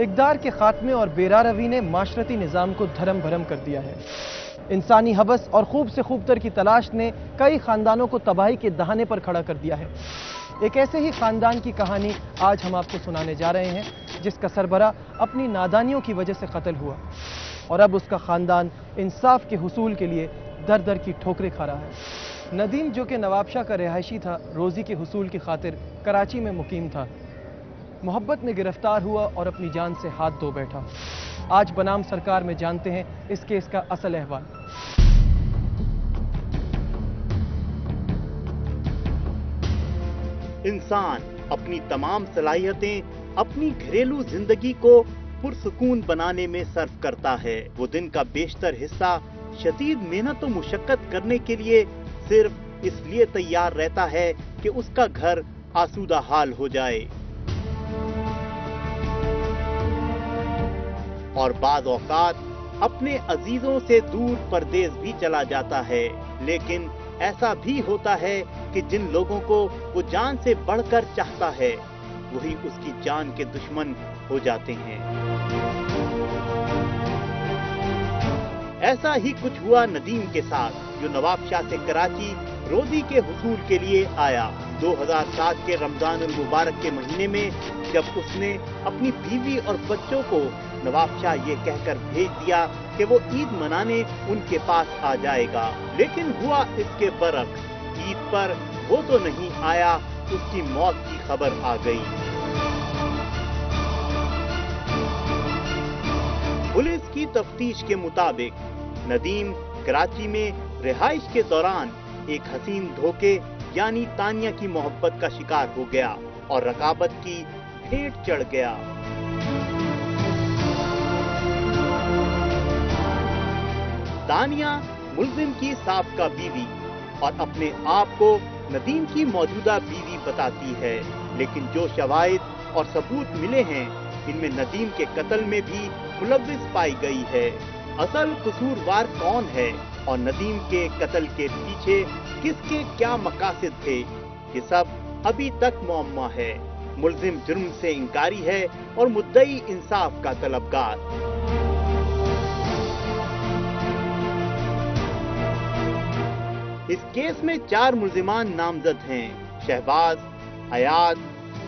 इकदार के खात्मे और बेरा रवी ने माशरती निज़ाम को धर्म भरम कर दिया है। इंसानी हबस और खूब से खूबतर की तलाश ने कई खानदानों को तबाही के दहाने पर खड़ा कर दिया है। एक ऐसे ही खानदान की कहानी आज हम आपको सुनाने जा रहे हैं, जिसका सरबरा अपनी नादानियों की वजह से कत्ल हुआ और अब उसका खानदान इंसाफ के हसूल के लिए दर दर की ठोकरें खा रहा है। नदीम जो कि नवाबशाह का रिहायशी था, रोज़ी के हसूल की खातिर कराची में मुकीम था। मोहब्बत में गिरफ़्तार हुआ और अपनी जान से हाथ धो बैठा। आज बनाम सरकार में जानते हैं इस केस का असल अहवाल। इंसान अपनी तमाम सलाहियतें, अपनी घरेलू ज़िंदगी को पुरसकून बनाने में सर्व करता है। वो दिन का बेशतर हिस्सा शदीद मेहनत और मुशक्कत करने के लिए सिर्फ़ इसलिए तैयार रहता है कि उसका घर आसूदा हाल हो जाए। और बाद औकात अपने अजीजों से दूर परदेश भी चला जाता है। लेकिन ऐसा भी होता है कि जिन लोगों को वो जान से बढ़कर चाहता है, वही उसकी जान के दुश्मन हो जाते हैं। ऐसा ही कुछ हुआ नदीम के साथ, जो नवाबशाह से कराची रोजी के हुसूल के लिए आया। 2007 के रमज़ान मुबारक के महीने में जब उसने अपनी बीवी और बच्चों को नवाब शाह ये कहकर भेज दिया कि वो ईद मनाने उनके पास आ जाएगा। लेकिन हुआ इसके बरक। ईद पर वो तो नहीं आया, उसकी मौत की खबर आ गई। पुलिस की तफ्तीश के मुताबिक नदीम कराची में रिहाइश के दौरान एक हसीन धोखे, यानी तानिया की मोहब्बत का शिकार हो गया और रकाबत की भेंट चढ़ गया। तानिया मुलजिम की साबका बीवी और अपने आप को नदीम की मौजूदा बीवी बताती है, लेकिन जो शवाहिद और सबूत मिले हैं, इनमें नदीम के कत्ल में भी मुलविस पाई गई है। असल कसूरवार कौन है? और नदीम के कत्ल के पीछे किसके क्या मकासद थे, ये सब अभी तक मुअम्मा है। मुलजिम जुर्म से इंकारी है और मुद्दई इंसाफ का तलबगार। इस केस में चार मुलजिमान नामजद हैं, शहबाज, अयाज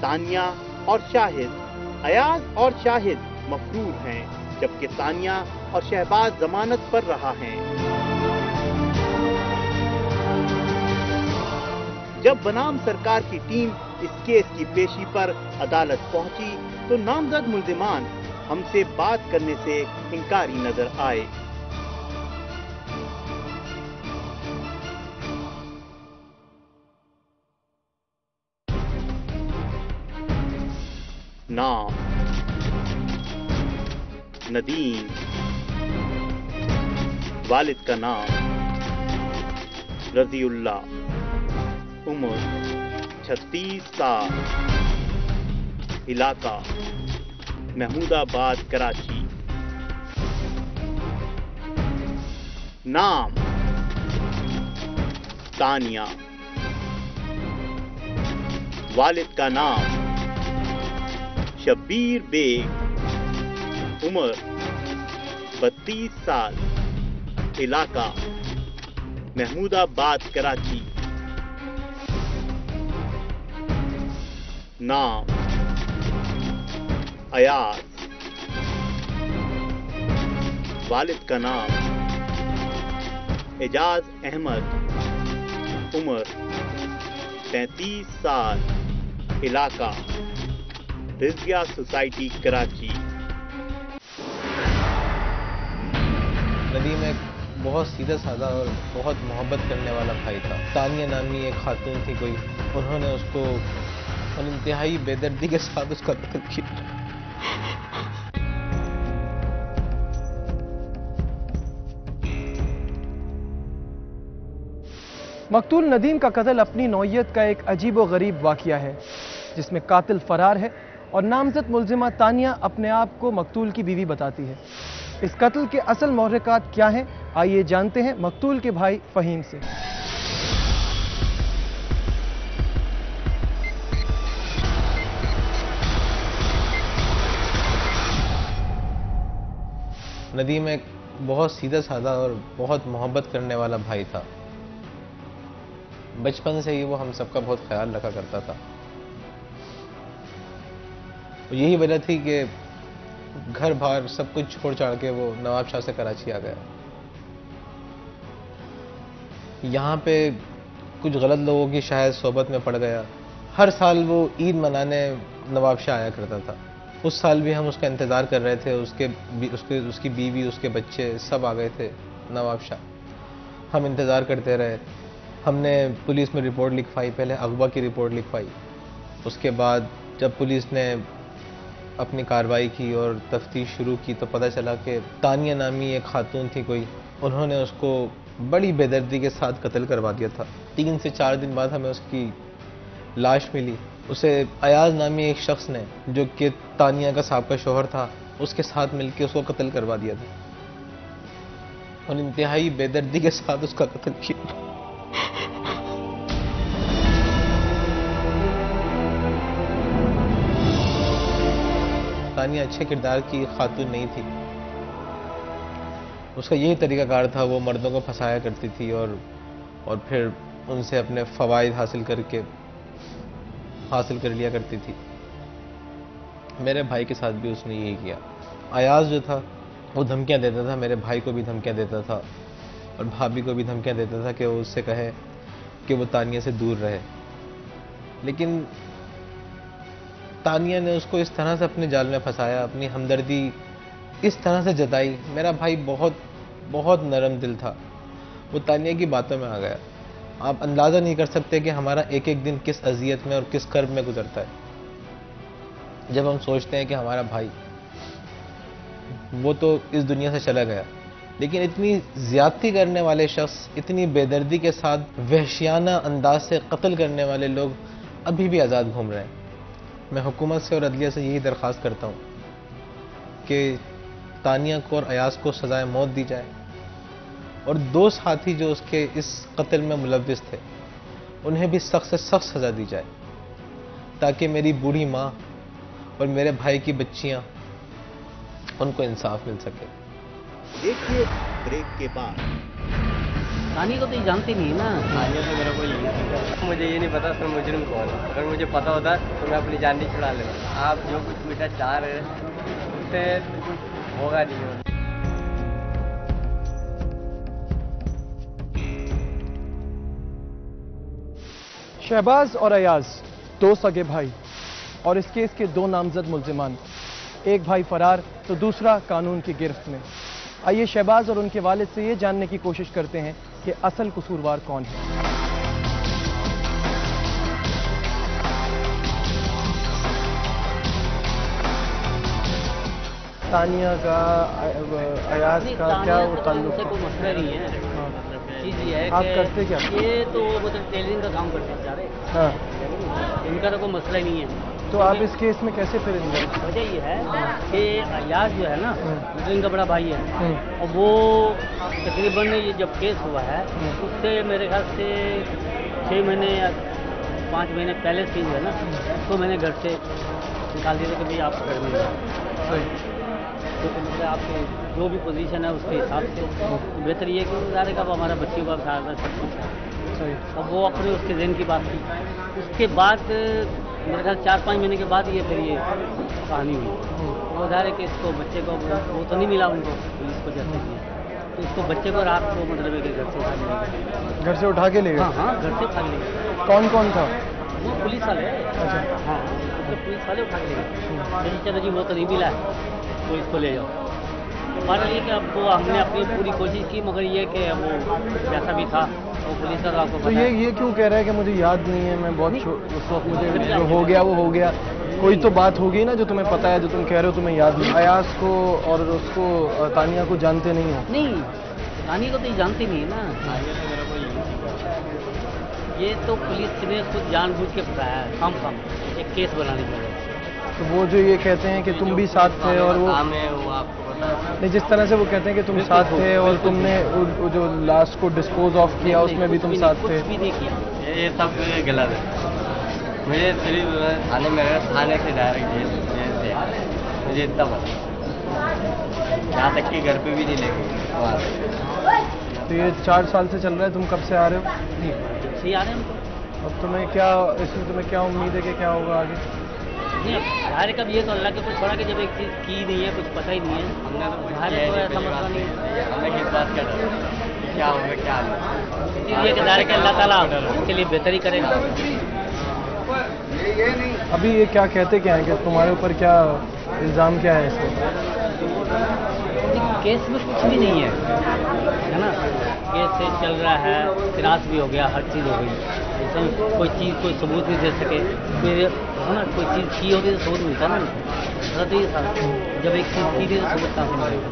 तानिया और शाहिद। अयाज और शाहिद मफरूर हैं, जबकि तानिया और शहबाज जमानत पर रहा है। जब बनाम सरकार की टीम इस केस की पेशी पर अदालत पहुँची तो नामजद मुलजिमान हमसे बात करने से इनकारी नज़र आए। नाम नदीम। वालिद का नाम रजीउल्ला उम्र 36 साल इलाका, महमूदाबाद, कराची। नाम, तानिया। वालिद का नाम, शब्बीर बेग। उम्र 32 साल, इलाका, महमूदाबाद, कराची। नाम अयाज वालिद का नाम, एजाज अहमद, उम्र 33 साल, इलाका, रिजिया सोसाइटी, कराची। नदीम एक बहुत सीधा साधा और बहुत मोहब्बत करने वाला भाई था। तानिया नामी एक खातून थी कोई। उन्होंने उसको और इंतहाई बेदर्दी के साथ उसका कत्ल किया मकतूल नदीम का कत्ल अपनी नौयत का एक अजीब व गरीब वाक़ है, जिसमें कातिल फरार है और नामजद मुलजिमा तानिया अपने आप को मकतूल की बीवी बताती है। इस कत्ल के असल महरक़ात क्या हैं? आइए जानते हैं मकतूल के भाई फ़हीम से। नदीम एक बहुत सीधा साधा और बहुत मोहब्बत करने वाला भाई था। बचपन से ही वो हम सबका बहुत ख्याल रखा करता था। और यही वजह थी कि घर बार सब कुछ छोड़ छाड़ के वो नवाब शाह से कराची आ गया। यहाँ पे कुछ गलत लोगों की शायद सोबत में पड़ गया। हर साल वो ईद मनाने नवाब शाह आया करता था। उस साल भी हम उसका इंतज़ार कर रहे थे, उसके उसके, उसकी बीवी, उसके बच्चे सब आ गए थे, नवाब शाह। हम इंतज़ार करते रहे। हमने पुलिस में रिपोर्ट लिखवाई, पहले अगवा की रिपोर्ट लिखवाई। उसके बाद जब पुलिस ने अपनी कार्रवाई की और तफ्तीश शुरू की तो पता चला कि तानिया नामी एक खातून थी कोई। उन्होंने उसको बड़ी बेदर्दी के साथ कत्ल करवा दिया था। तीन से चार दिन बाद हमें उसकी लाश मिली। उसे अयाज नामी एक शख्स ने, जो कि तानिया का सबका शोहर था, उसके साथ मिलकर उसको कत्ल करवा दिया था। और इंतहाई बेदर्दी के साथ उसका कत्ल किया तानिया अच्छे किरदार की खातून नहीं थी। उसका यही तरीकाकार था, वो मर्दों को फंसाया करती थी और और फिर उनसे अपने फ़वाद हासिल करके हासिल कर लिया करती थी। मेरे भाई के साथ भी उसने यही किया। अयाज जो था, वो धमकियाँ देता था, मेरे भाई को भी धमकियाँ देता था और भाभी को भी धमकियाँ देता था कि वो उससे कहे कि वो तानिया से दूर रहे। लेकिन तानिया ने उसको इस तरह से अपने जाल में फंसाया, अपनी हमदर्दी इस तरह से जताई। मेरा भाई बहुत बहुत नरम दिल था। वो तानिया की बातों में आ गया। आप अंदाज़ा नहीं कर सकते कि हमारा एक एक दिन किस अजियत में और किस कर्ब में गुजरता है। जब हम सोचते हैं कि हमारा भाई, वो तो इस दुनिया से चला गया। लेकिन इतनी ज्यादती करने वाले शख्स, इतनी बेदर्दी के साथ वहशियाना अंदाज से कत्ल करने वाले लोग अभी भी आज़ाद घूम रहे हैं। मैं हुकूमत से और अदलिया से यही दरख्वास्त करता हूँ कि तानिया को और अयास को सजाए मौत दी जाए। और दो साथी जो उसके इस कत्ल में मुलविस थे उन्हें भी सख्त से सख्त सजा दी जाए ताकि मेरी बूढ़ी माँ और मेरे भाई की बच्चियाँ उनको इंसाफ मिल सके। देखिए ब्रेक के बाद। कहानी को तो ये जानती नहीं है ना। आगे तो मेरा कोई नहीं मुझे ये नहीं पता सर मुजरिम कौन है। अगर मुझे पता होता तो मैं अपनी जान नहीं छुड़ा लेता। आप जो कुछ मीठा चाह रहे हैं उससे होगा नहीं। शहबाज और अयाज दो सगे भाई और इस केस के दो नामजद मुलजिमान एक भाई फरार तो दूसरा कानून की गिरफ्त में आइए शहबाज और उनके वालिद से ये जानने की कोशिश करते हैं कि असल कसूरवार कौन है तानिया का अयाज का क्या वो तो ताल्लुक कोई? मसला नहीं हाँ। चीज़ ये है आप करते क्या? ये तो मतलब टेलरिंग का काम करते हैं बेचारे हाँ। इनका तो कोई मसला ही नहीं है। तो आप इस केस में कैसे फिर वजह ये है कि अयाज जो है ना। मतलब इनका बड़ा भाई है हम्म, और वो तकरीबन ये जब केस हुआ है हम्म। उससे मेरे ख्याल से छः महीने या पाँच महीने पहले से जो है ना उसको मैंने घर से निकाल दिया था कि भाई आप घर में सही तो मतलब आपके जो भी पोजीशन है उसके हिसाब से बेहतर ये कि गुजारे का हमारा बच्चों का ख्याल है सब कुछ है। अब वो अपने उसके जहन की बात की। उसके बाद मेरे ख्याल चार पाँच महीने के बाद ये फिर ये कहानी हुई। हम्म, वो रहे कि इसको बच्चे को वो तो नहीं मिला उनको पुलिस को जैसे भी तो इसको बच्चे को रात को मतलब है कि घर से उठा के ले घर से उठा के ले हाँ गए? हाँ घर से उठा के ले गए। कौन कौन था? वो पुलिस वाले। अच्छा। हाँ तो पुलिस वाले उठा के ले गए। जैसे चलो जी वो तो नहीं मिला। है तो इसको ले जाओ। ये कि अब वो हमने अपनी पूरी कोशिश की मगर ये कि वो जैसा भी था वो पुलिस का तो आपको तो ये ये क्यों कह रहा है कि मुझे याद नहीं है? मैं बहुत उस वक्त मुझे जो हो गया वो हो गया। कोई तो बात होगी ना जो तुम्हें पता है जो तुम कह रहे हो तुम्हें याद नहीं। अयास को और उसको तानिया को जानते नहीं हो? नहीं तानिया को तो ये जानती नहीं है ना। तो ये तो पुलिस ने खुद जानबूझ के बताया काम काम एक केस बनाने के लिए। तो वो जो ये कहते हैं कि तुम भी साथ थे और वो नहीं जिस तरह से वो कहते हैं कि तुम साथ थे और तुमने जो लास्ट को डिस्पोज ऑफ़ किया उसमें भी तुम साथ थे। ये सब गलत है। मुझे सिर्फ़ थाने में थाने से डायरेक्ट जेल जेल से मुझे इतना पता यहाँ तक कि घर पे भी नहीं लेके तो ये चार साल से चल रहा है तुम कब से आ रहे हो? आ रहे हैं तो। अब तुम्हें क्या इसमें तुम्हें क्या उम्मीद है कि क्या होगा आगे? नहीं अब कब ये तो अल्लाह के ऊपर छोड़ा कि जब एक चीज़ की नहीं है कुछ पता ही नहीं है। हमने तो कुछ ज़ाहिर किया है ही तो नहीं, ऐसा मसला नहीं है हमें किस बात का कि क्या होगा क्या कि है अल्लाह ताला उसके लिए बेहतर ही करेगा अभी ये क्या कहते क्या है? कि तुम्हारे ऊपर क्या इल्ज़ाम क्या है इसमें? केस में कुछ भी नहीं है। है ना? केस से चल रहा है फिरास भी हो गया हर चीज़ हो गई। इसमें कोई चीज़ कोई सबूत नहीं दे सके। कोई है ना कोई चीज़ की होती तो सबूत मिलता ना ऐसा तो ये था। जब एक चीज़ की थी तो सबूत कहाँ से मिलेगा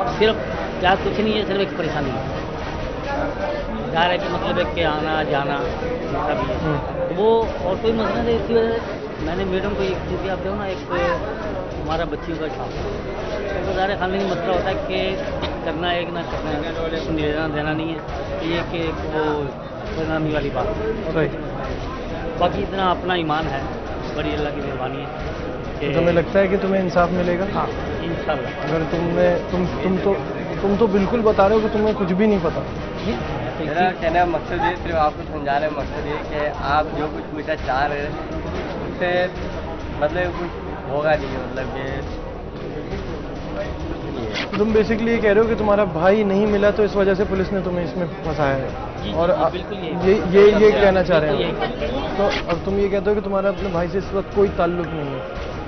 अब सिर्फ़ क्या कुछ नहीं है सिर्फ़ एक परेशानी। है जा रहा है कि मतलब है कि आना जाना जैसा भी है। हम्म। तो वो और कोई मसला नहीं इसी वजह से मैंने मैडम को एक चीज़ आप देखो ना एक हमारा बच्चियों का छाप तो ज़ाहिर खाने का मसला होता है कि करना है कि ना करना है। लेना देना नहीं है। ये कि एक वो परिणामी वाली बात है। बाकी इतना अपना ईमान है। बड़ी अल्लाह की मेहरबानी है। तो तुम्हें लगता है कि तुम्हें इंसाफ मिलेगा? हाँ इंशाल्लाह। अगर तुमने तुम तुम तो तुम तो बिल्कुल बता रहे हो कि तुम्हें कुछ भी नहीं पता। मेरा कहने का मकसद ये सिर्फ़ आपको समझाने का मकसद ये कि आप जो कुछ मीठा चाह रहे हैं उससे मतलब कुछ होगा नहीं मतलब कि तुम बेसिकली ये कह रहे हो कि तुम्हारा भाई नहीं मिला तो इस वजह से पुलिस ने तुम्हें इसमें फंसाया है। और आ- ये ये ये कहना चाह रहे हैं। तो अब तुम ये कहते हो कि तुम्हारा अपने भाई से इस वक्त कोई ताल्लुक नहीं है।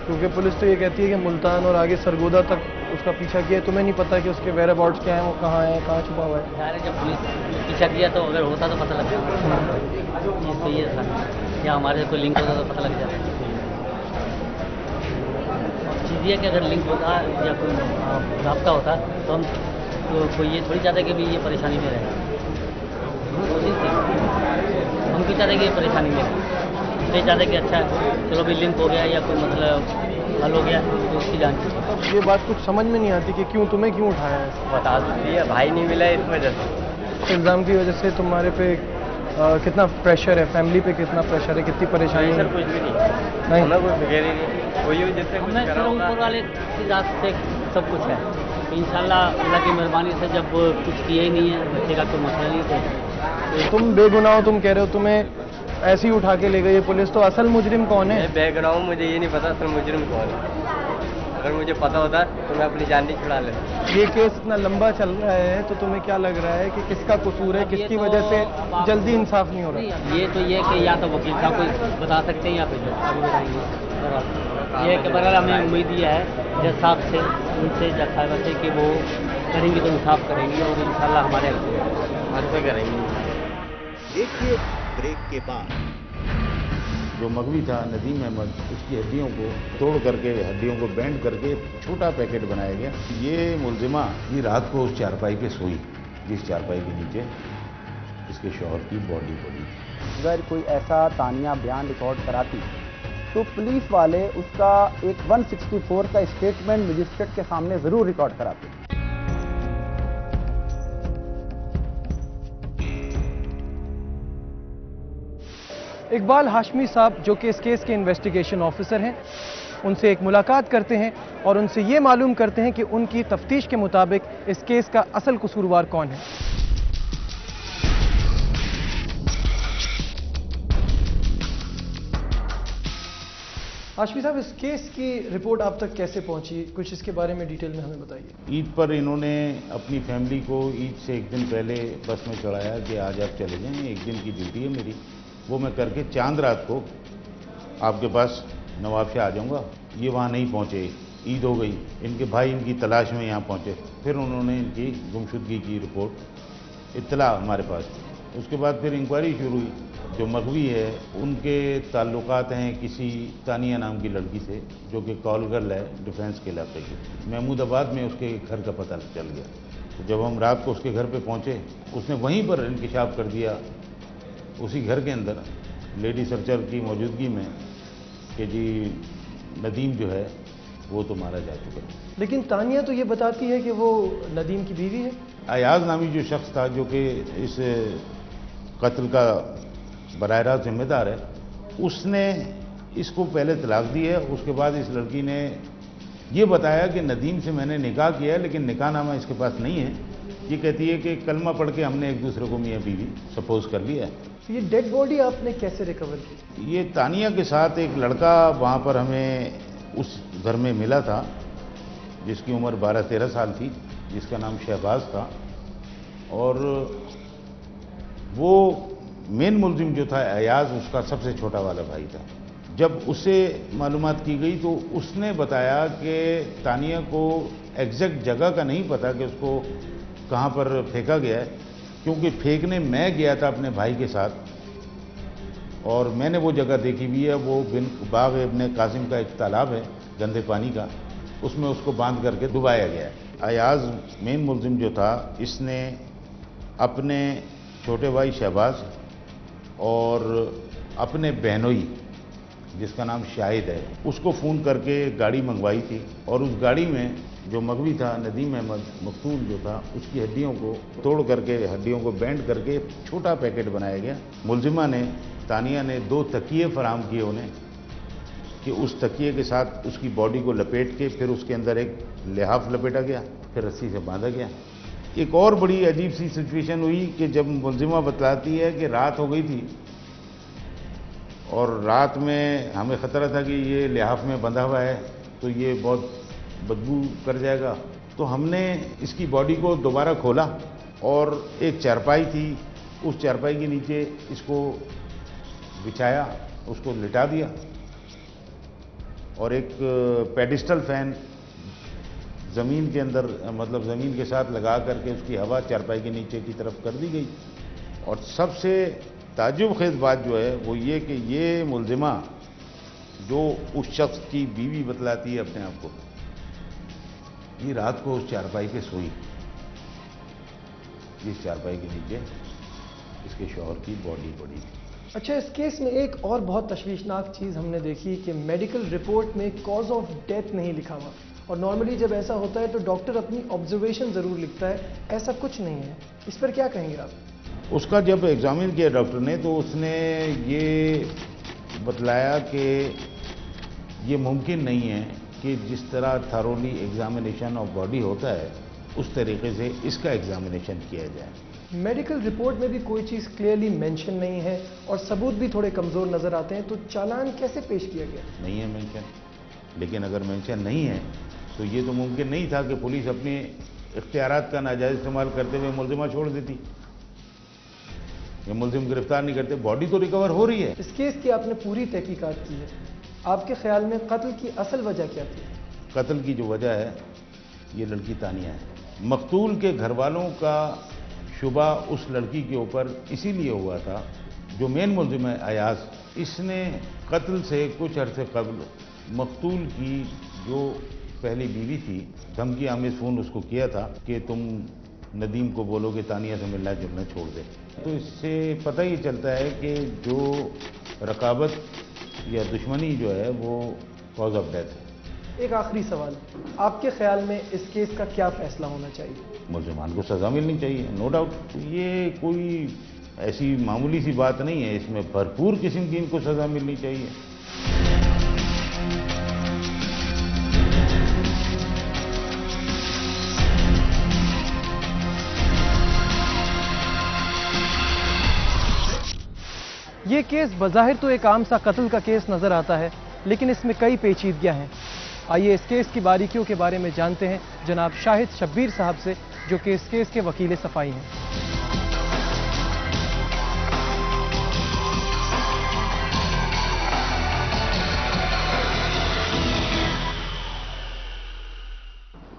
क्योंकि पुलिस तो ये कहती है कि मुल्तान और आगे सरगोदा तक उसका पीछा किया है। तुम्हें नहीं पता कि उसके वेर अबाउट्स क्या है वो कहाँ है कहाँ छुपा हुआ है। जब पुलिस पीछा किया तो अगर होता तो पता लग जाता। ये सही है हमारे कोई लिंक होता तो पता लग जाता। चीज़ ये है कि अगर लिंक होता या कोई रब्ता होता तो हम तो कोई ये थोड़ी चाहते कि भी ये परेशानी में रहे। वो चीज़ थी। हम क्यों चाहते कि ये परेशानी में रहे? चाहते कि अच्छा चलो भी लिंक हो गया या कोई मतलब हल हो गया तो उसकी जान। ये बात कुछ समझ में नहीं आती कि क्यों तुम्हें क्यों उठाया है? बता तो दिया भाई नहीं मिला इस वजह से। इस इल्ज़ाम की वजह से तुम्हारे पे आ, कितना प्रेशर है? फैमिली पे कितना प्रेशर है? कितनी परेशानी सर है? कुछ भी नहीं। नहीं। हमें कोई फ़िक्र ही नहीं हमें वाले से सब कुछ है। तो इंशाल्लाह अल्लाह की मेहरबानी से जब कुछ किया ही नहीं है बच्चे का कोई मसला नहीं तो तुम बेगुनाह हो तुम कह रहे हो तुम्हें ऐसे ही उठा के ले गई ये पुलिस तो असल मुजरिम कौन है? बैकग्राउंड मुझे ये नहीं पता असल मुजरिम कौन है। अगर मुझे पता होता तो मैं अपनी जान नहीं छुड़ा लेता। ये केस इतना लंबा चल रहा है तो तुम्हें क्या लग रहा है कि किसका कसूर है किसकी तो वजह से जल्दी इंसाफ नहीं हो रहा? ये तो ये कि या तो वकील साहब कोई बता सकते हैं या फिर साहब बताएँगे। ये कि बहरहाल हमें उम्मीद ये है जज साहब से उनसे जज साहब से कि वो करेंगे तो इंसाफ करेंगे और इन इंशाल्लाह हमारे हक में पे करेंगे। देखिए ब्रेक के बाद जो मगवी था नदीम अहमद उसकी हड्डियों को तोड़ करके हड्डियों को बैंड करके छोटा पैकेट बनाया गया। ये मुलजिमा ये रात को उस चारपाई पे सोई जिस चारपाई के नीचे इसके शोहर की बॉडी पड़ी। अगर कोई ऐसा तानिया बयान रिकॉर्ड कराती तो पुलिस वाले उसका एक 164 का स्टेटमेंट मजिस्ट्रेट के सामने ज़रूर रिकॉर्ड कराते इकबाल हाशमी साहब, जो कि इस केस के इन्वेस्टिगेशन ऑफिसर हैं, उनसे एक मुलाकात करते हैं और उनसे ये मालूम करते हैं कि उनकी तफ्तीश के मुताबिक इस केस का असल कसूरवार कौन है। हाशमी साहब, इस केस की रिपोर्ट आप तक कैसे पहुँची? कुछ इसके बारे में डिटेल में हमें बताइए। ईद पर इन्होंने अपनी फैमिली को ईद से एक दिन पहले बस में चढ़ाया कि आज आप चले जाएँ, एक दिन की ड्यूटी है मेरी। वो मैं करके चाँद रात को आपके पास नवाब शाह आ जाऊँगा। ये वहाँ नहीं पहुँचे। ईद हो गई। इनके भाई इनकी तलाश में यहाँ पहुँचे। फिर उन्होंने इनकी गुमशुदगी की रिपोर्ट इतला हमारे पास। थी उसके बाद फिर इंक्वायरी शुरू हुई। जो मगवी है उनके ताल्लुकात हैं किसी तानिया नाम की लड़की से जो कि कॉल गर्ल है डिफेंस के इलाके की। महमूदाबाद में उसके घर का पता चल गया। तो जब हम रात को उसके घर पे पहुँचे उसने वहीं पर इंकशाफ कर दिया। उसी घर के अंदर लेडी सर्चर की मौजूदगी में कि जी नदीम जो है वो तो मारा जा चुका है। लेकिन तानिया तो ये बताती है कि वो नदीम की बीवी है? अयाज नामी जो शख्स था जो कि इस कत्ल का रास्त जिम्मेदार है। उसने इसको पहले तलाक दी है उसके बाद इस लड़की ने ये बताया कि नदीम से मैंने निकाह किया है लेकिन निकाह नामा इसके पास नहीं है। ये कहती है कि कलमा पढ़ के हमने एक दूसरे को मियाँ बीवी सपोज़ कर लिया है। तो ये डेड बॉडी आपने कैसे रिकवर की ये तानिया के साथ एक लड़का वहाँ पर हमें उस घर में मिला था जिसकी उम्र 12-13 साल थी जिसका नाम शहबाज था। और वो मेन मुलजिम जो था, अयाज, उसका सबसे छोटा वाला भाई था। जब उससे मालूमात की गई तो उसने बताया कि तानिया को एग्जैक्ट जगह का नहीं पता कि उसको कहाँ पर फेंका गया है, क्योंकि फेंकने मैं गया था अपने भाई के साथ, और मैंने वो जगह देखी हुई है। वो बिन बाग इब्ने कासिम का एक तालाब है, गंदे पानी का, उसमें उसको बाँध करके डुबाया गया है। अयाज मेन मुलजिम जो था, इसने अपने छोटे भाई शहबाज और अपने बहनोई, जिसका नाम शाहिद है, उसको फ़ोन करके गाड़ी मंगवाई थी और उस गाड़ी में जो मगवी था, नदीम अहमद मकतूल जो था, उसकी हड्डियों को तोड़ करके, हड्डियों को बैंड करके छोटा पैकेट बनाया गया। मुलजिमा ने, तानिया ने दो तकिए फराम किए उन्हें कि उस तकिए के साथ उसकी बॉडी को लपेट के फिर उसके अंदर एक लिहाफ लपेटा गया, फिर रस्सी से बांधा गया। एक और बड़ी अजीब सी सिचुएशन हुई कि जब मुलजिमा बतलाती है कि रात हो गई थी और रात में हमें ख़तरा था कि ये लिहाफ में बंधा हुआ है तो ये बहुत बदबू कर जाएगा। तो हमने इसकी बॉडी को दोबारा खोला और एक चारपाई थी, उस चारपाई के नीचे इसको बिछाया, उसको लिटा दिया और एक पेडिस्टल फ़ैन ज़मीन के अंदर मतलब ज़मीन के साथ लगा करके उसकी हवा चारपाई के नीचे की तरफ़ कर दी गई। और सबसे ताजुब खेज बात जो है, वो ये कि ये मुलजिमा जो उस शख्स की बीवी बतलाती है अपने आप को, ये रात को उस चारपाई पे सोई। इस चारपाई के नीचे इसके शोहर की बॉडी पड़ी। अच्छा इस केस में एक और बहुत तशवीशनाक चीज़ हमने देखी कि मेडिकल रिपोर्ट में कॉज ऑफ़ डेथ नहीं लिखा हुआ। और नॉर्मली जब ऐसा होता है तो डॉक्टर अपनी ऑब्जर्वेशन ज़रूर लिखता है। ऐसा कुछ नहीं है। इस पर क्या कहेंगे आप? उसका जब एग्जामिन किया डॉक्टर ने तो उसने ये बतलाया कि ये मुमकिन नहीं है कि जिस तरह थारोली एग्जामिनेशन ऑफ़ बॉडी होता है उस तरीके से इसका एग्जामिनेशन किया जाए। मेडिकल रिपोर्ट में भी कोई चीज़ क्लियरली मेंशन नहीं है और सबूत भी थोड़े कमज़ोर नज़र आते हैं तो चालान कैसे पेश किया गया? नहीं है मेंशन लेकिन अगर मेंशन नहीं है तो ये तो मुमकिन नहीं था कि पुलिस अपने इख्तियार का नाजायज इस्तेमाल करते हुए मुलजिमा छोड़ देती। ये मुलजिम गिरफ़्तार नहीं करते बॉडी तो रिकवर हो रही है। इस केस की आपने पूरी तहकीकात की है। आपके ख्याल में कत्ल की असल वजह क्या थी? कत्ल की जो वजह है ये लड़की तानिया है। मकतूल के घर वालों का शुबा उस लड़की के ऊपर इसीलिए हुआ था जो मेन मुलजिम है अयाज इसने कत्ल से कुछ अरसे कबल मकतूल की जो पहली बीवी थी धमकी आमिर फ़ोन उसको किया था कि तुम नदीम को बोलोगे तानिया से मिलना जुलना छोड़ दे। तो इससे पता ही चलता है कि जो रकाबत या दुश्मनी जो है वो कॉज ऑफ़ डेथ है। एक आखिरी सवाल आपके ख्याल में इस केस का क्या फैसला होना चाहिए? मुसलमान को सज़ा मिलनी चाहिए नो डाउट ये कोई ऐसी मामूली सी बात नहीं है इसमें भरपूर किस्म की इनको सज़ा मिलनी चाहिए। ये केस बज़ाहिर तो एक आम सा कत्ल का केस नज़र आता है, लेकिन इसमें कई पेचीदगियाँ हैं। आइए इस केस की बारीकियों के बारे में जानते हैं, जनाब शाहिद शब्बीर साहब से, जो कि इस केस के वकील सफ़ाई हैं।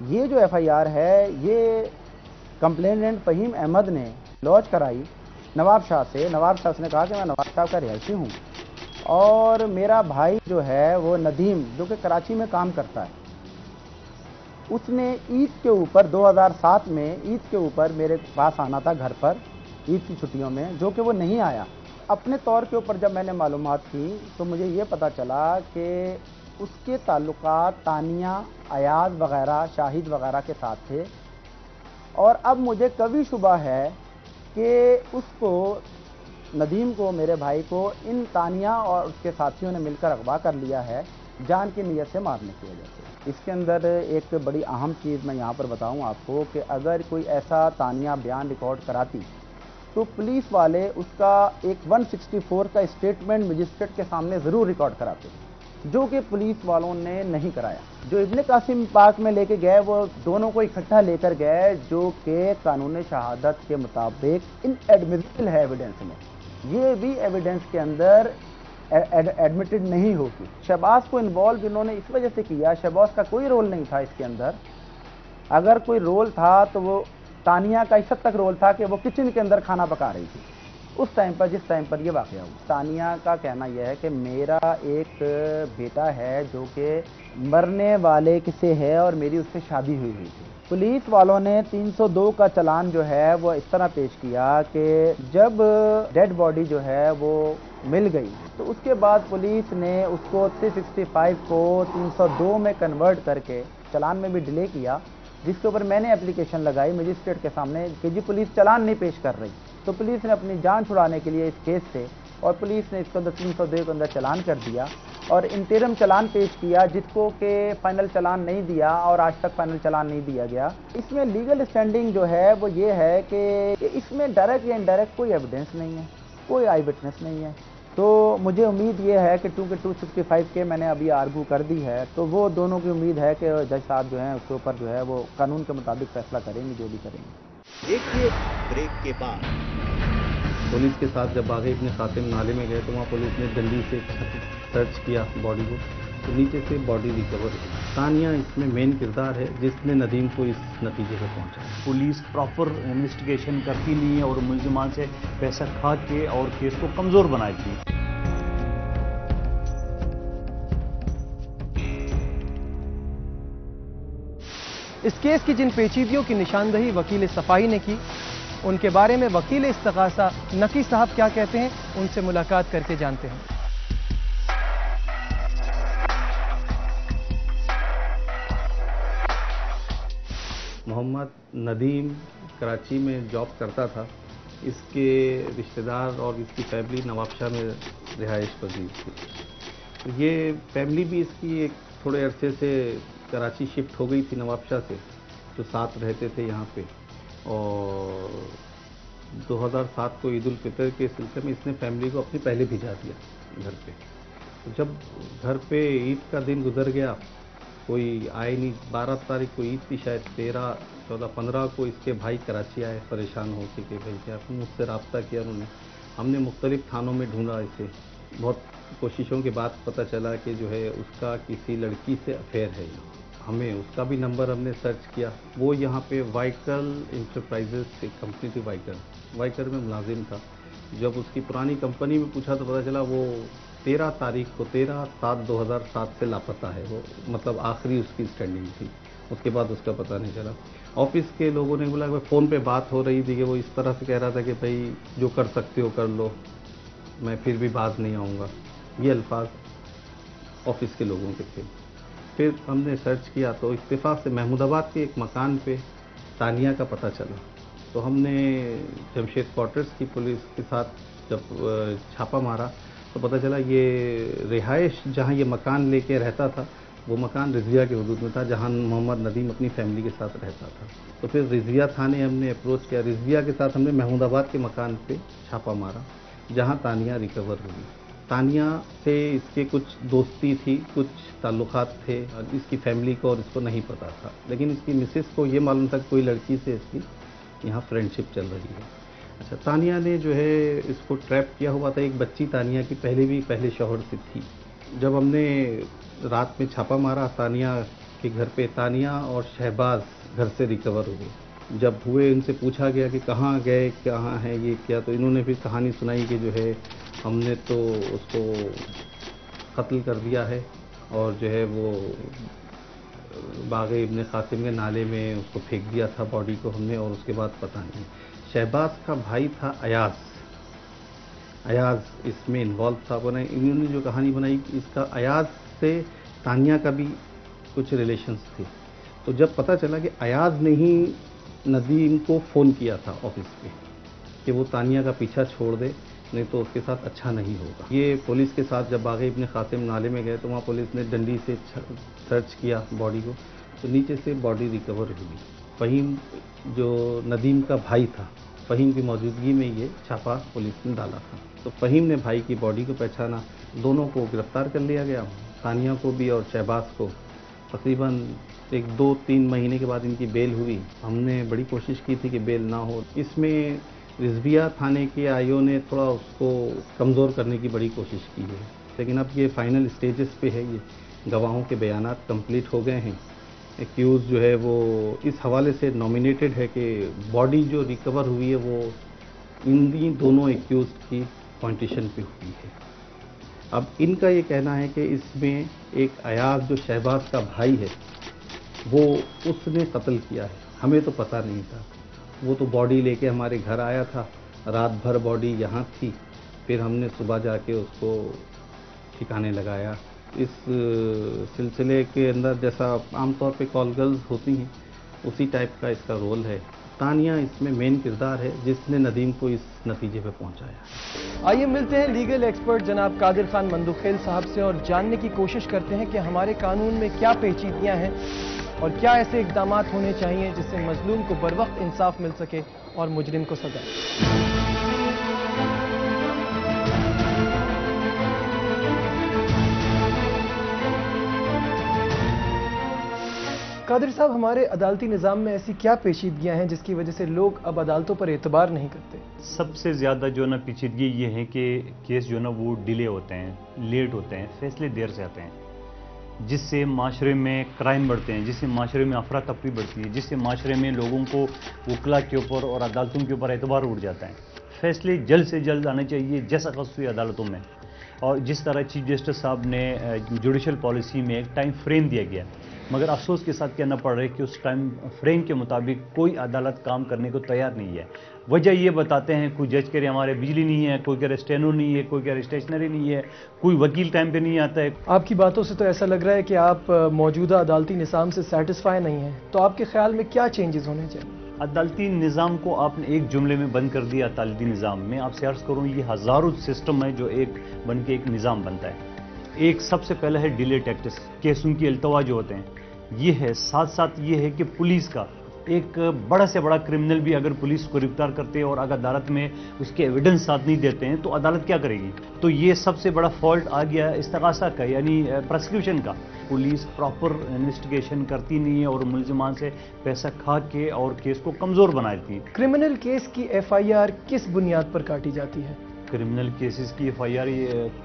ये जो एफआईआर है, ये कंप्लेनेंट फहीम अहमद ने लॉन्च कराई। नवाब शाह से, नवाब शाह ने कहा कि मैं नवाब शाह का रिहायशी हूँ। और मेरा भाई जो है, वो नदीम, जो कि कराची में काम करता है। उसने ईद के ऊपर 2007 में ईद के ऊपर मेरे पास आना था घर पर, ईद की छुट्टियों में, जो कि वो नहीं आया। अपने तौर के ऊपर जब मैंने मालूम की तो मुझे ये पता चला कि उसके ताल्लुक तानिया, अयाज वगैरह, शाहिद वगैरह के साथ थे। और अब मुझे कभी शुबा है कि उसको, नदीम को, मेरे भाई को, इन तानिया और उसके साथियों ने मिलकर अगवा कर लिया है जान की नीयत से मारने की वजह से। इसके अंदर एक बड़ी अहम चीज़ मैं यहाँ पर बताऊँ आपको कि अगर कोई ऐसा तानिया बयान रिकॉर्ड कराती तो पुलिस वाले उसका एक 164 का स्टेटमेंट मजिस्ट्रेट के सामने ज़रूर रिकॉर्ड कराते। जो कि पुलिस वालों ने नहीं कराया। जो इब्ने कासिम पार्क में लेके गए, वो दोनों को इकट्ठा लेकर गए, जो कि कानून शहादत के मुताबिक इन इनएडमिसिबल है एविडेंस में। ये भी एविडेंस के अंदर एडमिटेड नहीं होगी। शहबाज को इन्वॉल्व इन्होंने इस वजह से किया शहबाज का कोई रोल नहीं था इसके अंदर। अगर कोई रोल था तो वो तानिया का इस हद तक रोल था कि वो किचन के अंदर खाना पका रही थी। उस टाइम पर, जिस टाइम पर ये वाक़ हुआ तानिया का कहना यह है कि मेरा एक बेटा है जो कि मरने वाले किसे है और मेरी उससे शादी हुई हुई थी। पुलिस वालों ने 302 का चलान जो है वो इस तरह पेश किया कि जब डेड बॉडी जो है वो मिल गई तो उसके बाद पुलिस ने उसको 365 को 302 में कन्वर्ट करके चलान में भी डिले किया, जिसके ऊपर मैंने एप्लीकेशन लगाई मजिस्ट्रेट के सामने, कि जी पुलिस चलान नहीं पेश कर रही। तो पुलिस ने अपनी जान छुड़ाने के लिए इस केस से और पुलिस ने इसके अंदर तीन सौ दो के अंदर चलान कर दिया और इंतरम चलान पेश किया, जिसको के फाइनल चलान नहीं दिया और आज तक फाइनल चलान नहीं दिया गया। इसमें लीगल स्टैंडिंग जो है, वो ये है कि इसमें डायरेक्ट या इनडायरेक्ट कोई एविडेंस नहीं है, कोई आई विटनेस नहीं है। तो मुझे उम्मीद ये है कि टू के टू सिक्सटी फाइव के मैंने अभी आर्गू कर दी है तो वो दोनों की उम्मीद है कि जज साहब जो हैं उसके ऊपर जो है वो कानून के मुताबिक फैसला करेंगे, जो भी करेंगे। देखिए ब्रेक के बाद। पुलिस के साथ जब आगे अपने खाते में नाले में गए तो वहाँ पुलिस ने जल्दी से सर्च किया बॉडी को तो नीचे से बॉडी रिकवर तानिया इसमें मेन किरदार है जिसने नदीम को इस नतीजे पर पहुँचा। पुलिस प्रॉपर इन्वेस्टिगेशन करती नहीं है और मुलजमान से पैसा खा के और केस को कमज़ोर बनाती है। इस केस की जिन पेचीदगियों की निशानदही वकील सफ़ाई ने की, उनके बारे में वकील इस्तकासा नकी साहब क्या कहते हैं, उनसे मुलाकात करके जानते हैं। मोहम्मद नदीम कराची में जॉब करता था। इसके रिश्तेदार और इसकी फैमिली नवाबशाह में रिहाइश पजीर थी। ये फैमिली भी इसकी एक थोड़े अरसे से कराची शिफ्ट हो गई थी नवाबशाह से जो साथ रहते थे यहाँ पे। और 2007 को ईद उल फितर के सिलसिले में इसने फैमिली को अपनी पहले भिजा दिया घर पे। तो जब घर पे ईद का दिन गुजर गया, कोई आए नहीं, बारह तारीख को ईद थी शायद, तेरह, चौदह, पंद्रह को इसके भाई कराची आए, परेशान हो के भाई क्या फिर मुझसे रबता किया उन्होंने। हमने मुख्तलिफ़ थानों में ढूंढा इसे। बहुत कोशिशों के बाद पता चला कि जो है उसका किसी लड़की से अफेयर है हमें उसका भी नंबर हमने सर्च किया। वो यहाँ पे वाइकल इंटरप्राइजेस एक कंपनी थी वाइकल वाइकर में मुलाजिम था। जब उसकी पुरानी कंपनी में पूछा तो पता चला वो तेरह तारीख को, तेरह सात दो हज़ार सात से लापता है। वो मतलब आखिरी उसकी स्टैंडिंग थी। उसके बाद उसका पता नहीं चला। ऑफ़िस के लोगों ने बोला कि फ़ोन पे बात हो रही थी कि वो इस तरह से कह रहा था कि भाई जो कर सकते हो कर लो। मैं फिर भी बात नहीं आऊँगा। ये अल्फाज ऑफ़िस के लोगों के थे। फिर हमने सर्च किया तो इत्तेफाक से महमूदाबाद के एक मकान पे तानिया का पता चला। तो हमने जमशेद क्वार्टर्स की पुलिस के साथ जब छापा मारा तो पता चला ये रिहाइश जहाँ ये मकान लेके रहता था, वो मकान रिजिया के हदूद में था, जहाँ मोहम्मद नदीम अपनी फैमिली के साथ रहता था। तो फिर रिजिया थाने हमने अप्रोच किया। रिजिया के साथ हमने महमूदाबाद के मकान पे छापा मारा, जहाँ तानिया रिकवर हुई। तानिया से इसके कुछ दोस्ती थी, कुछ ताल्लुकात थे, और इसकी फैमिली को और इसको नहीं पता था। लेकिन इसकी मिसेस को ये मालूम था कोई लड़की से इसकी यहाँ फ्रेंडशिप चल रही है। अच्छा तानिया ने जो है इसको ट्रैप किया हुआ था एक बच्ची तानिया की, पहले भी, पहले शोहर से थी। जब हमने रात में छापा मारा, तानिया के घर पे तानिया और शहबाज घर से रिकवर हुए जब हुए इनसे पूछा गया कि कहाँ गए, कहाँ है ये, क्या? तो इन्होंने फिर कहानी सुनाई कि जो है, हमने तो उसको कत्ल कर दिया है और जो है वो, बाग इबन कासिम के नाले में उसको फेंक दिया था बॉडी को हमने और उसके बाद पता नहीं। शहबाज का भाई था अयाज। अयाज इसमें इन्वॉल्व था। बना इन्होंने जो कहानी बनाई, इसका अयाज से तानिया का भी कुछ रिलेशंस थे। तो जब पता चला कि अयाज ने ही नदीम को फ़ोन किया था ऑफ़िस पे कि वो तानिया का पीछा छोड़ दे, नहीं तो उसके साथ अच्छा नहीं होगा। ये पुलिस के साथ जब बागी अपने खातिम नाले में गए तो वहाँ पुलिस ने डंडी से सर्च किया बॉडी को तो नीचे से बॉडी रिकवर हुई। फ़हीम जो नदीम का भाई था, फ़हीम की मौजूदगी में ये छापा पुलिस ने डाला था। तो फ़हीम ने भाई की बॉडी को पहचाना, दोनों को गिरफ़्तार कर लिया गया। तानिया को भी और शहबाज को तकरीबन एक दो तीन महीने के बाद इनकी बेल हुई। हमने बड़ी कोशिश की थी कि बेल ना हो। इसमें रिजबिया थाने के आईओ ने थोड़ा उसको कमज़ोर करने की बड़ी कोशिश की है। लेकिन अब ये फाइनल स्टेजेस पे है। ये गवाहों के बयान कंप्लीट हो गए हैं। एक्यूज़ जो है वो इस हवाले से नॉमिनेटेड है कि बॉडी जो रिकवर हुई है वो इन दोनों एक्यूज़ की पॉइंटिशन पे हुई है। अब इनका ये कहना है कि इसमें एक अयाज जो शहबाज का भाई है वो उसने कत्ल किया है। हमें तो पता नहीं था। वो तो बॉडी लेके हमारे घर आया था। रात भर बॉडी यहाँ थी। फिर हमने सुबह जाके उसको ठिकाने लगाया। इस सिलसिले के अंदर जैसा आमतौर पे कॉल गर्ल्स होती हैं, उसी टाइप का इसका रोल है। तानिया इसमें मेन किरदार है, जिसने नदीम को इस नतीजे पे पहुँचाया। आइए मिलते हैं लीगल एक्सपर्ट जनाब कादिर खान मंदुखेल साहब से और जानने की कोशिश करते हैं कि हमारे कानून में क्या पेचीदगियाँ हैं। और क्या ऐसे इकदाम होने चाहिए जिससे मजलूम को बर वक्त इंसाफ मिल सके और मुजरिम को सजा? कादिर साहब, हमारे अदालती निज़ाम में ऐसी क्या पेचीदगियाँ हैं जिसकी वजह से लोग अब अदालतों पर एतबार नहीं करते? सबसे ज़्यादा जो ना पेचीदगी ये है कि केस जो ना, वो डिले होते हैं, लेट होते हैं, फैसले देर से आते हैं। जिससे माशरे में क्राइम बढ़ते हैं, जिससे माशरे में अफरा तफरी बढ़ती है, जिससे माशरे में लोगों को वकला के ऊपर और अदालतों के ऊपर एतबार उठ जाता है। फैसले जल्द से जल्द आने चाहिए, जैसा कस हुई अदालतों में। और जिस तरह चीफ जस्टिस साहब ने जुडिशल पॉलिसी में एक टाइम फ्रेम दिया गया मगर अफसोस के साथ कहना पड़ रहा है कि उस टाइम फ्रेम के मुताबिक कोई अदालत काम करने को तैयार नहीं है। वजह ये बताते हैं कोई जज कह रहे हमारे बिजली नहीं है कोई कह रहे स्टेनो नहीं है कोई कह रहे स्टेशनरी नहीं है कोई वकील टाइम पे नहीं आता है। आपकी बातों से तो ऐसा लग रहा है कि आप मौजूदा अदालती निज़ाम से सेटिस्फाई नहीं हैं। तो आपके ख्याल में क्या चेंजेस होने चाहिए? अदालती निज़ाम को आपने एक जुमले में बंद कर दिया अदालती निज़ाम। में आपसे अर्ज़ करूँ ये हज़ारों सिस्टम है जो एक बन के एक निज़ाम बनता है। एक सबसे पहले है डिले टैक्टिस केसों की अल्तवा जो होते हैं। ये है साथ साथ ये है कि पुलिस का एक बड़ा से बड़ा क्रिमिनल भी अगर पुलिस को गिरफ़्तार करते हैं और अगर अदालत में उसके एविडेंस साथ नहीं देते हैं तो अदालत क्या करेगी? तो ये सबसे बड़ा फॉल्ट आ गया इस्तगासा का, यानी प्रोसिक्यूशन का। पुलिस प्रॉपर इन्वेस्टिगेशन करती नहीं है और मुलजमान से पैसा खा के और केस को कमज़ोर बना देती है। क्रिमिनल केस की एफआईआर किस बुनियाद पर काटी जाती है? क्रिमिनल केसेस की एफ़ आई आर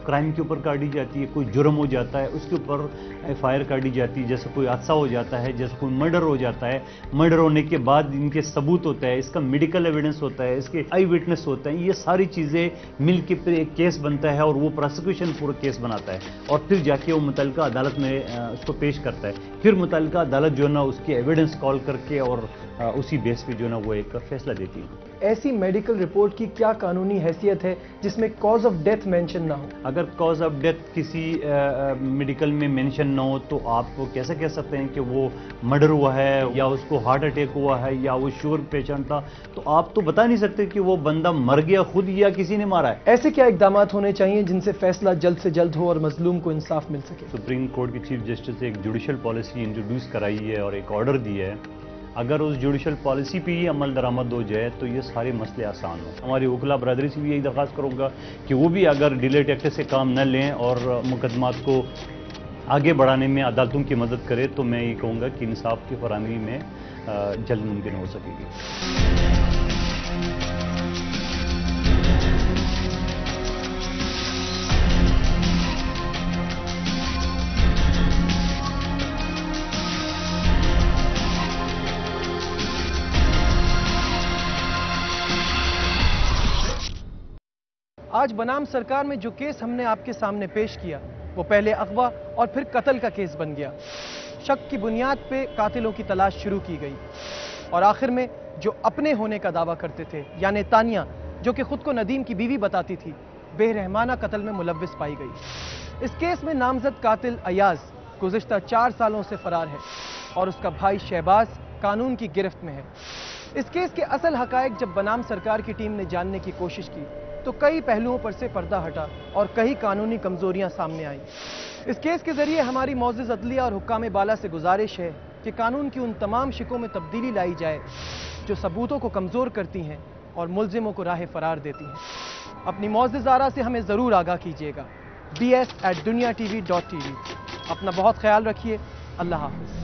क्राइम के ऊपर काटी जाती है, कोई जुर्म हो जाता है, उसके ऊपर एफ़ आई आर काटी जाती है, जैसे कोई हादसा हो जाता है, जैसे कोई मर्डर हो जाता है, मर्डर होने के बाद इनके सबूत होता है, इसका मेडिकल एविडेंस होता है, इसके आई विटनेस होता है, ये सारी चीज़ें मिल के फिर एक केस बनता है और वो प्रोसिक्यूशन पूरा केस बनाता है और फिर जाके वो मुतल अदालत में उसको पेश करता है। फिर मुतल अदालत जो है ना, उसकी एविडेंस कॉल करके और उसी बेस पर जो है ना वो एक फैसला देती है। ऐसी मेडिकल रिपोर्ट की क्या कानूनी हैसियत है जिसमें कॉज ऑफ़ डेथ मेंशन ना हो? अगर कॉज ऑफ़ डेथ किसी मेडिकल में मेंशन ना हो तो आप कैसे कह सकते हैं कि वो मर्डर हुआ है या उसको हार्ट अटैक हुआ है या वो शुगर पेशेंट था? तो आप तो बता नहीं सकते कि वो बंदा मर गया खुद या किसी ने मारा है। ऐसे क्या इकदाम होने चाहिए जिनसे फैसला जल्द से जल्द हो और मजलूम को इंसाफ मिल सके? सुप्रीम कोर्ट की चीफ जस्टिस ने एक जुडिशल पॉलिसी इंट्रोड्यूस कराई है और एक ऑर्डर दिया है। अगर उस जुडिशल पॉलिसी पर ही अमल दरामद हो जाए तो ये सारे मसले आसान हों। हमारी वकला बरदरी से भी यही दरख्वास्त करूँगा कि वो भी अगर डिले टैक्ट से काम न लें और मुकदमात को आगे बढ़ाने में अदालतों की मदद करे तो मैं ये कहूँगा कि इंसाफ की फरहमी में जल्द मुमकिन हो सकेगी। आज बनाम सरकार में जो केस हमने आपके सामने पेश किया, वो पहले अगवा और फिर कत्ल का केस बन गया। शक की बुनियाद पे कातिलों की तलाश शुरू की गई। और आखिर में जो अपने होने का दावा करते थे, यानी तानिया, जो कि खुद को नदीम की बीवी बताती थी, बेरहमाना कत्ल में मुलविस पाई गई। इस केस में नामजद कातिल अयाज गुजशत चार सालों से फरार है और उसका भाई शहबाज कानून की गिरफ्त में है। इस केस के असल हकायक जब बनाम सरकार की टीम ने जानने की कोशिश की तो कई पहलुओं पर से पर्दा हटा और कई कानूनी कमजोरियाँ सामने आई। इस केस के ज़रिए हमारी मोजिज अदलिया और हुक्काम बाला से गुजारिश है कि कानून की उन तमाम शिकों में तब्दीली लाई जाए, जो सबूतों को कमज़ोर करती हैं और मुलजिमों को राह फरार देती हैं। अपनी मोजिज आरा से हमें ज़रूर आगाह कीजिएगा। B S at Duniya T V dot T V अपना बहुत ख्याल रखिए। अल्लाह हाफिज़।